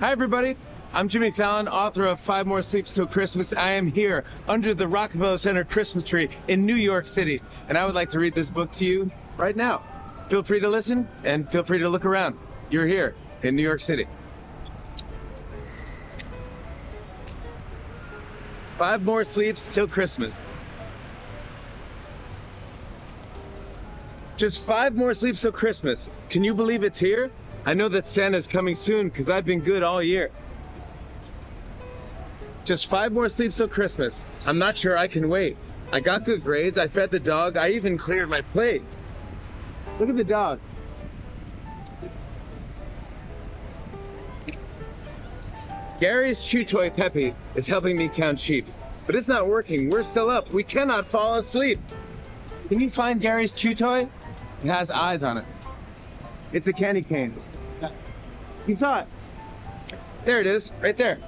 Hi, everybody. I'm Jimmy Fallon, author of Five More Sleeps Till Christmas. I am here under the Rockefeller Center Christmas tree in New York City, and I would like to read this book to you right now. Feel free to listen and feel free to look around. You're here in New York City. Five More Sleeps Till Christmas. Just five more sleeps till Christmas. Can you believe it's here? I know that Santa's coming soon because I've been good all year. Just five more sleeps till Christmas. I'm not sure I can wait. I got good grades, I fed the dog, I even cleared my plate. Look at the dog. Gary's chew toy Peppy is helping me count sheep, but it's not working. We're still up. We cannot fall asleep. Can you find Gary's chew toy? It has eyes on it. It's a candy cane. He saw it. There it is, right there.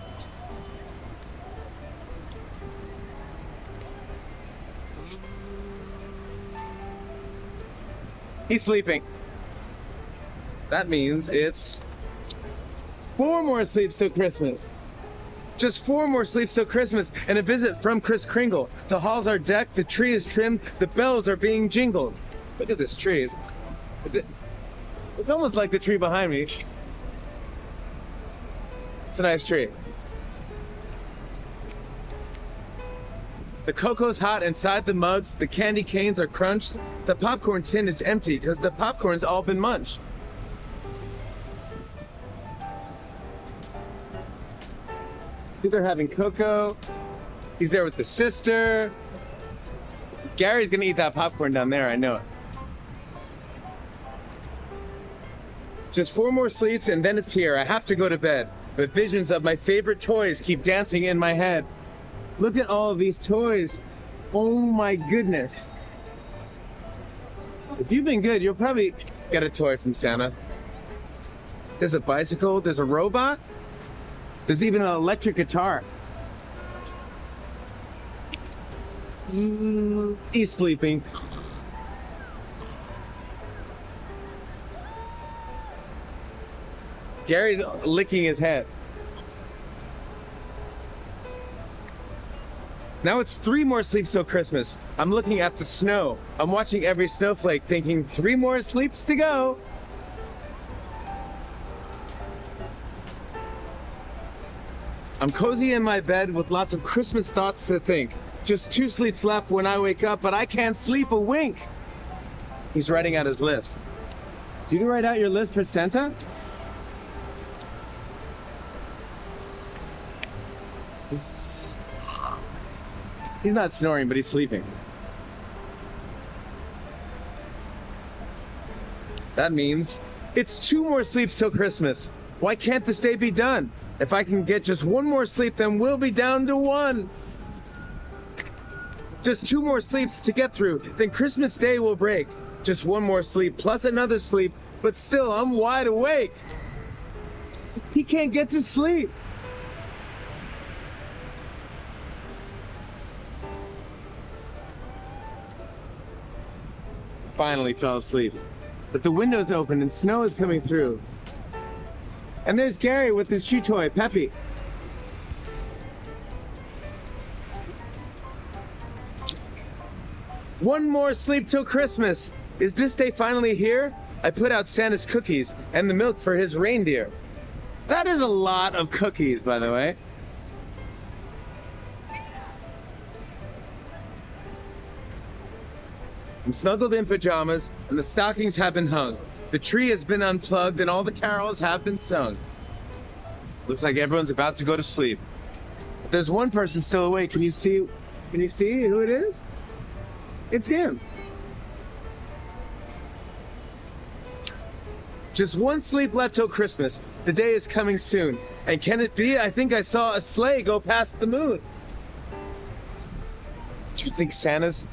He's sleeping. That means it's four more sleeps till Christmas. Just four more sleeps till Christmas and a visit from Kris Kringle. The halls are decked, the tree is trimmed, the bells are being jingled. Look at this tree. Is, is it? It's almost like the tree behind me. It's a nice tree. The cocoa's hot inside the mugs, the candy canes are crunched, the popcorn tin is empty because the popcorn's all been munched. They're having cocoa. He's there with the sister. Gary's gonna eat that popcorn down there, I know it. Just four more sleeps and then it's here. I have to go to bed. But visions of my favorite toys keep dancing in my head. Look at all these toys. Oh my goodness. If you've been good, you'll probably get a toy from Santa. There's a bicycle, there's a robot, there's even an electric guitar. He's sleeping. Gary's licking his head. Now it's three more sleeps till Christmas. I'm looking at the snow. I'm watching every snowflake thinking three more sleeps to go. I'm cozy in my bed with lots of Christmas thoughts to think. Just two sleeps left when I wake up, but I can't sleep a wink. He's writing out his list. Do you write out your list for Santa? He's not snoring, but he's sleeping. That means it's two more sleeps till Christmas. Why can't this day be done? If I can get just one more sleep, then we'll be down to one. Just two more sleeps to get through, then Christmas Day will break. Just one more sleep, plus another sleep, but still, I'm wide awake. He can't get to sleep. Finally fell asleep. But the window's open and snow is coming through. And there's Gary with his chew toy, Peppy. One more sleep till Christmas. Is this day finally here? I put out Santa's cookies and the milk for his reindeer. That is a lot of cookies, by the way. I'm snuggled in pajamas, and the stockings have been hung. The tree has been unplugged, and all the carols have been sung. Looks like everyone's about to go to sleep. But there's one person still awake. Can you see? Can you see who it is? It's him. Just one sleep left till Christmas. The day is coming soon. And can it be? I think I saw a sleigh go past the moon. Do you think Santa's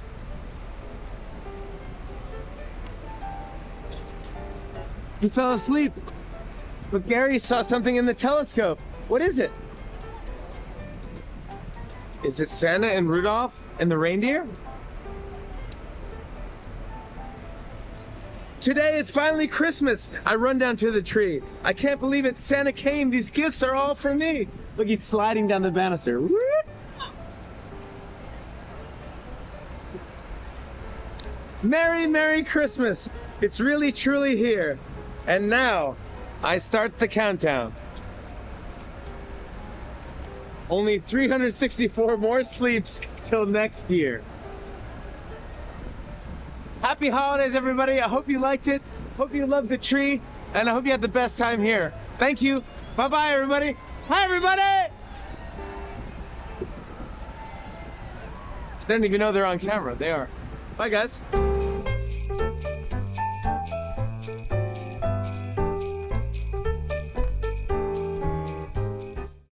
He fell asleep. But Gary saw something in the telescope. What is it? Is it Santa and Rudolph and the reindeer? Today it's finally Christmas. I run down to the tree. I can't believe it. Santa came. These gifts are all for me. Look, he's sliding down the banister. Merry, Merry Christmas. It's really, truly here. And now, I start the countdown. Only 364 more sleeps till next year. Happy holidays, everybody. I hope you liked it. Hope you loved the tree. And I hope you had the best time here. Thank you. Bye bye, everybody. Hi, everybody. They don't even know they're on camera. They are. Bye, guys.